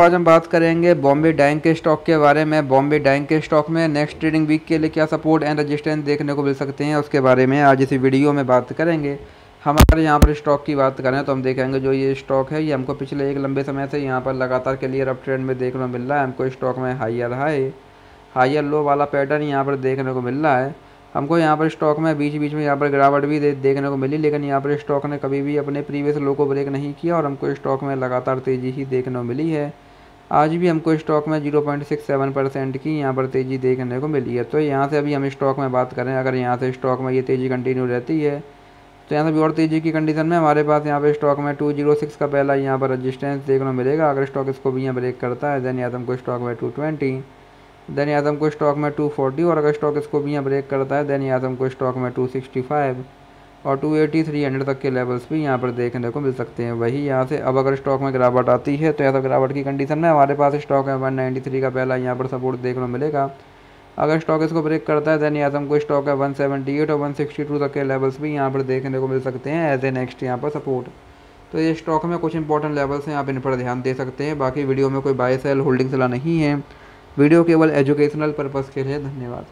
आज हम बात करेंगे बॉम्बे डाइंग के स्टॉक के बारे में। बॉम्बे डाइंग के स्टॉक में नेक्स्ट ट्रेडिंग वीक के लिए क्या सपोर्ट एंड रजिस्टेंस देखने को मिल सकते हैं उसके बारे में आज इसी वीडियो में बात करेंगे। हम अगर यहाँ पर स्टॉक की बात करें तो हम देखेंगे जो ये स्टॉक है ये हमको पिछले एक लंबे समय से यहाँ पर लगातार क्लियर अप ट्रेंड में देखने को मिल रहा है। हमको स्टॉक में हाइयर हाई हाइयर लो वाला पैटर्न यहाँ पर देखने को मिल रहा है। हमको यहाँ पर स्टॉक में बीच बीच में यहाँ पर गिरावट भी दे, देखने को मिली लेकिन यहाँ पर स्टॉक ने कभी भी अपने प्रीवियस लो को ब्रेक नहीं किया और हमको स्टॉक में लगातार तेज़ी ही देखने को मिली है। आज भी हमको स्टॉक में zero point six seven percent की यहाँ पर तेज़ी देखने को मिली है। तो यहाँ से अभी हम स्टॉक में बात करें, अगर यहाँ से स्टॉक में ये तेज़ी कंटिन्यू रहती है तो यहाँ से भी और तेज़ी की कंडीशन में हमारे पास यहाँ पर स्टॉक में टू ज़ीरो सिक्स का पहला यहाँ पर रजिस्टेंस देखने को मिलेगा। अगर स्टॉक इसको भी यहाँ ब्रेक करता है देन यहाँ से हमको स्टॉक में टू ट्वेंटी देन से हमको स्टॉक में टू फोर्टी और अगर स्टॉक इसको भी यहाँ ब्रेक करता है देन यहाँ से हमको स्टॉक में टू सिक्सटी फाइव और टू एटी थ्री हंड्रेड तक के लेवल्स भी यहाँ पर देखने को मिल सकते हैं। वही यहाँ से अब अगर स्टॉक में गिरावट आती है तो ऐसा गिरावट की कंडीशन में हमारे पास स्टॉक है वन नाइन्टी थ्री का पहला यहाँ पर सपोर्ट देखने को मिलेगा। अगर स्टॉक इसको ब्रेक करता है देन यहाँ हमको स्टॉक है वन सेवेंटी एट और वन सिक्सटी टू तक के लेवल्स भी यहाँ पर देखने को मिल सकते हैं एज ए नेक्स्ट यहाँ पर सपोर्ट तो ये स्टॉक में कुछ इंपॉर्टेंट लेवल्स हैं, आप इन पर ध्यान दे सकते हैं। बाकी वीडियो में कोई बाय सेल होल्डिंग सलाह नहीं है। वीडियो केवल एजुकेशनल पर्पज़ के लिए धन्यवाद।